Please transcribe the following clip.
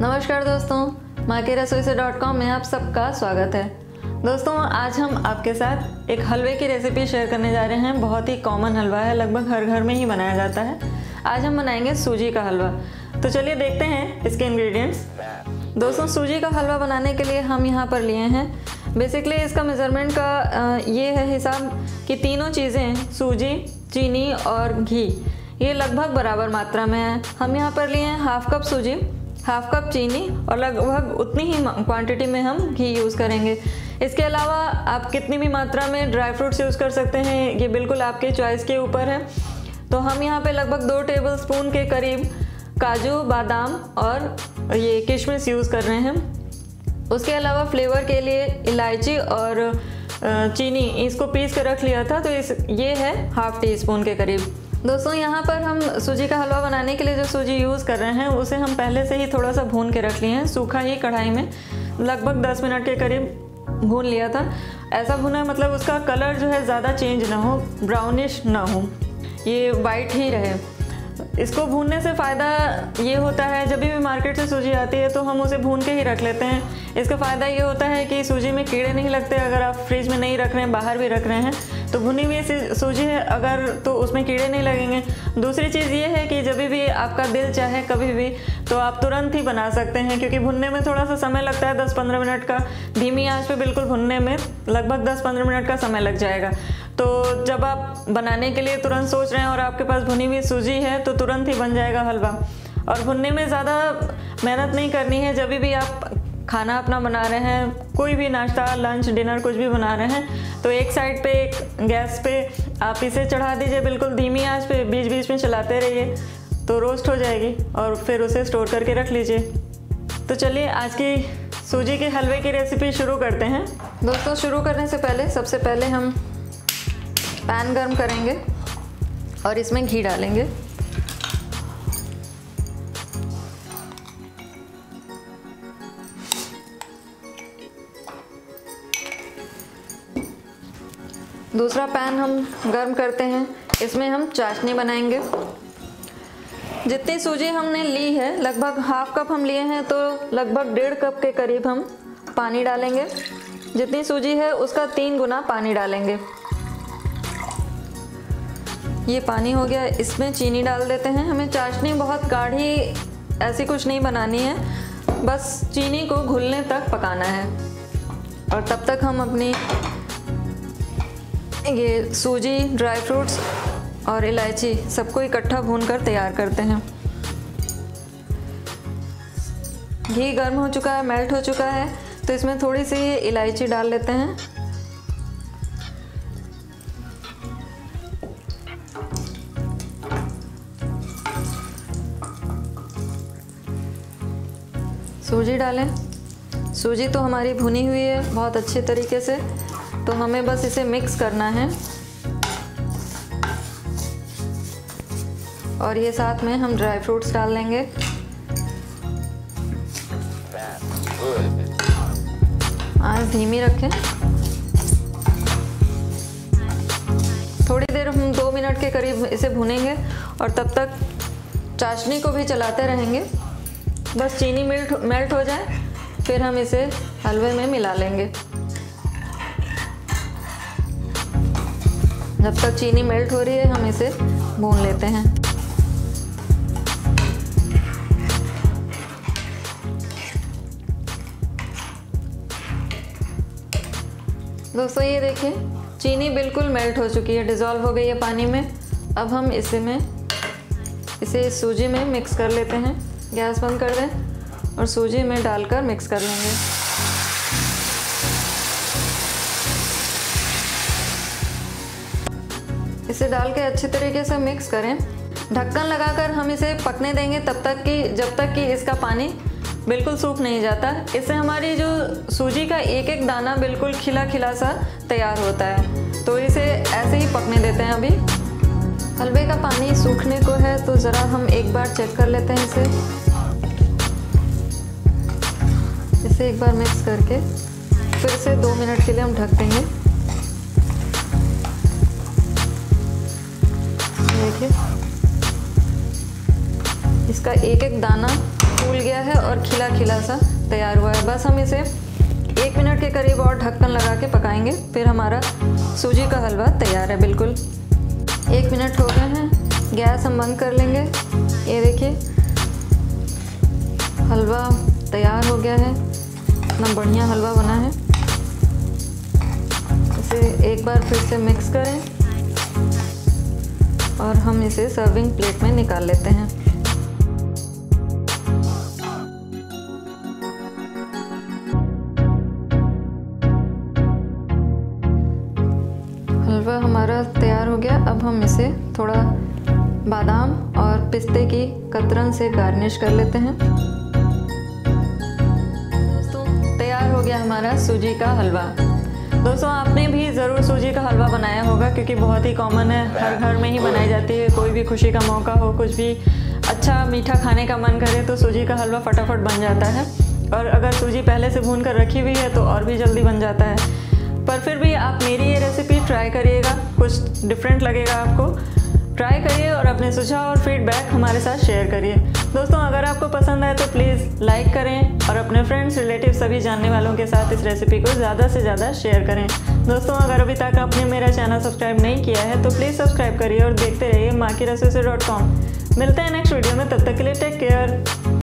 नमस्कार दोस्तों, माँ के रसोई से डॉट कॉम में आप सबका स्वागत है। दोस्तों, आज हम आपके साथ एक हलवे की रेसिपी शेयर करने जा रहे हैं। बहुत ही कॉमन हलवा है, लगभग हर घर में ही बनाया जाता है। आज हम बनाएँगे सूजी का हलवा। तो चलिए देखते हैं इसके इंग्रेडिएंट्स दोस्तों, सूजी का हलवा बनाने के लिए हम यहाँ पर लिए हैं। बेसिकली इसका मेज़रमेंट का ये है हिसाब कि तीनों चीज़ें, सूजी, चीनी और घी, ये लगभग बराबर मात्रा में है। हम यहाँ पर लिए हैं हाफ़ कप सूजी। हाफ़ कप चीनी और लगभग उतनी ही क्वांटिटी में हम घी यूज़ करेंगे। इसके अलावा आप कितनी भी मात्रा में ड्राई फ्रूट्स यूज़ कर सकते हैं, ये बिल्कुल आपके चॉइस के ऊपर है। तो हम यहाँ पे लगभग दो टेबल स्पून के करीब काजू, बादाम और ये किशमिश यूज़ कर रहे हैं। उसके अलावा फ्लेवर के लिए इलायची और चीनी, इसको पीस कर रख लिया था तो इस, ये है हाफ़ टी स्पून के करीब। दोस्तों, यहाँ पर हम सूजी का हलवा बनाने के लिए जो सूजी यूज़ कर रहे हैं, उसे हम पहले से ही थोड़ा सा भून के रख लिए हैं। सूखा ही कढ़ाई में। लगभग 10 मिनट के करीब भून लिया था। ऐसा भुना मतलब उसका कलर जो है ज़्यादा चेंज ना हो ब्राउनिश ना हो। ये वाइट ही रहे। इसको भूनने से फ़ायदा ये होता है, जब भी मार्केट से सूजी आती है तो हम उसे भून के ही रख लेते हैं। इसका फ़ायदा ये होता है कि सूजी में कीड़े नहीं लगते, अगर आप फ्रिज में नहीं रख रहे हैं, बाहर भी रख रहे हैं तो भुनी हुई सूजी है, अगर तो उसमें कीड़े नहीं लगेंगे। दूसरी चीज़ ये है कि जब भी आपका दिल चाहे कभी भी तो आप तुरंत ही बना सकते हैं, क्योंकि भुनने में थोड़ा सा समय लगता है, दस पंद्रह मिनट का। धीमी आँच पर बिल्कुल भुनने में लगभग दस पंद्रह मिनट का समय लग जाएगा। तो जब आप बनाने के लिए तुरंत सोच रहे हैं और आपके पास भुनी हुई सूजी है तो तुरंत ही बन जाएगा हलवा। और भुनने में ज़्यादा मेहनत नहीं करनी है, जब भी आप खाना अपना बना रहे हैं, कोई भी नाश्ता लंच डिनर कुछ भी बना रहे हैं तो एक साइड पे, एक गैस पे आप इसे चढ़ा दीजिए बिल्कुल धीमी आँच पे बीच बीच में चलाते रहिए तो रोस्ट हो जाएगी और फिर उसे स्टोर करके रख लीजिए। तो चलिए, आज की सूजी के हलवे की रेसिपी शुरू करते हैं। दोस्तों, शुरू करने से पहले, सबसे पहले हम पैन गर्म करेंगे और इसमें घी डालेंगे। दूसरा पैन हम गर्म करते हैं। इसमें हम चाशनी बनाएँगे। जितनी सूजी हमने ली है, लगभग हाफ़ कप हम लिए हैं तो लगभग डेढ़ कप के करीब हम पानी डालेंगे। जितनी सूजी है, उसका तीन गुना पानी डालेंगे। ये पानी हो गया, इसमें चीनी डाल देते हैं। हमें चाशनी बहुत गाढ़ी ऐसी कुछ नहीं बनानी है। बस चीनी को घुलने तक पकाना है। और तब तक हम अपनी ये सूजी, ड्राई फ्रूट्स और इलायची सबको इकट्ठा भून कर तैयार करते हैं। घी गर्म हो चुका है, मेल्ट हो चुका है तो इसमें थोड़ी सी इलायची डाल लेते हैं। सूजी डालें। सूजी तो हमारी भुनी हुई है बहुत अच्छे तरीके से। तो हमें बस इसे मिक्स करना है। और ये साथ में हम ड्राई फ्रूट्स डाल लेंगे। आज धीमी रखें। थोड़ी देर हम दो मिनट के करीब इसे भुनेंगे और तब तक चाशनी को भी चलाते रहेंगे। बस चीनी मेल्ट मेल्ट हो जाए, फिर हम इसे हलवे में मिला लेंगे। जब तक चीनी मेल्ट हो रही है, हम इसे भून लेते हैं। दोस्तों, ये देखिए, चीनी बिल्कुल मेल्ट हो चुकी है डिज़ोल्व हो गई है पानी में। अब हम इसे में, इसे सूजी में मिक्स कर लेते हैं। गैस बंद कर दें और सूजी में डालकर मिक्स कर लेंगे। इसे डाल के अच्छे तरीके से मिक्स करें। ढक्कन लगाकर हम इसे पकने देंगे तब तक कि, जब तक कि इसका पानी बिल्कुल सूख नहीं जाता। इससे हमारी जो सूजी का एक एक दाना बिल्कुल खिला खिला सा तैयार होता है। तो इसे ऐसे ही पकने देते हैं अभी। हलवे का पानी सूखने को है तो ज़रा हम एक बार चेक कर लेते हैं इसे। इसे एक बार मिक्स करके, फिर से दो मिनट के लिए हम ढक देंगे। देखिए। इसका एक एक दाना फूल गया है और खिला खिला सा तैयार हुआ है। बस हम इसे एक मिनट के करीब और ढक्कन लगा के पकाएँगे, फिर हमारा सूजी का हलवा तैयार है, बिल्कुल। एक मिनट हो गए हैं। गैस हम बंद कर लेंगे। ये देखिए। हलवा तैयार हो गया है। इतना बढ़िया हलवा बना है। इसे एक बार फिर से मिक्स करें। और हम इसे सर्विंग प्लेट में निकाल लेते हैं। गया। अब हम इसे थोड़ा बादाम और पिस्ते की कतरन से गार्निश कर लेते हैं। दोस्तों, तैयार हो गया हमारा सूजी का हलवा। दोस्तों, आपने भी ज़रूर सूजी का हलवा बनाया होगा, क्योंकि बहुत ही कॉमन है। हर घर में ही बनाई जाती है। कोई भी खुशी का मौका हो, कुछ भी अच्छा मीठा खाने का मन करे तो सूजी का हलवा फटाफट बन जाता है। और अगर सूजी पहले से भून कर रखी हुई है तो और भी जल्दी बन जाता है। पर फिर भी आप मेरी ये रेसिपी ट्राई करिएगा। कुछ डिफरेंट लगेगा आपको। ट्राई करिए और अपने सुझाव और फीडबैक हमारे साथ शेयर करिए। दोस्तों, अगर आपको पसंद आए तो प्लीज़ लाइक करें और अपने फ्रेंड्स रिलेटिव सभी जानने वालों के साथ इस रेसिपी को ज़्यादा से ज़्यादा शेयर करें। दोस्तों, अगर अभी तक आपने मेरा चैनल सब्सक्राइब नहीं किया है तो प्लीज़ सब्सक्राइब करिए और देखते रहिए माँ की डॉट कॉम मिलते हैं नेक्स्ट वीडियो में, तब तक के लिए टेक केयर